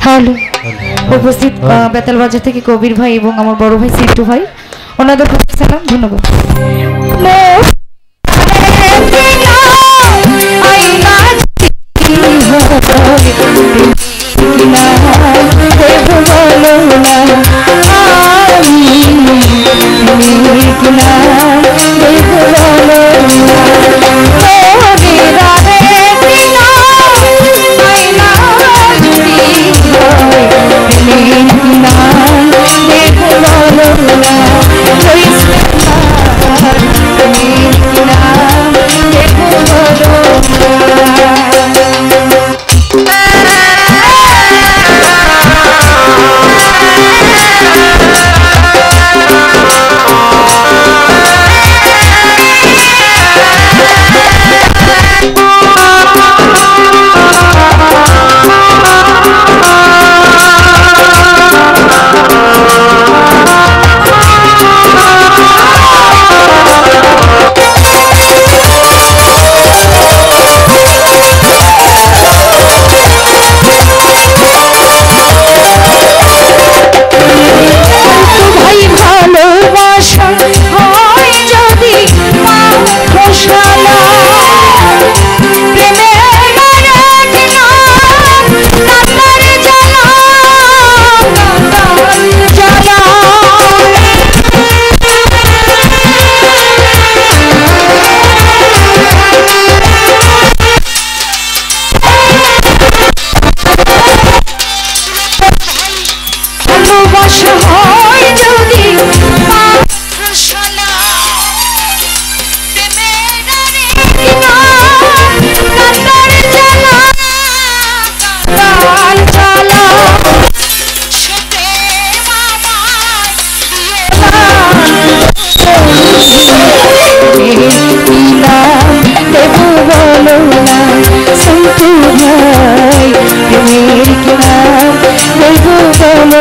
hello উপস্থিত বেতাল বাজার থেকে কবির ভাই এবং আমার বড় ভাই সিন্টু ভাই ওনাদের প্রতি সালাম ধন্যবাদ কিনা sama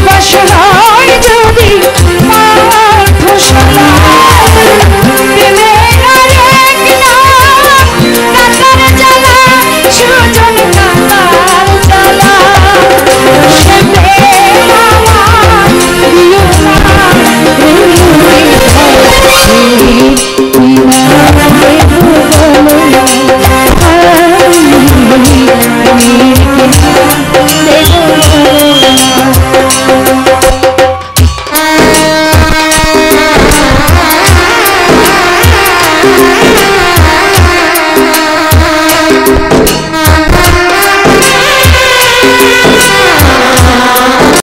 if I should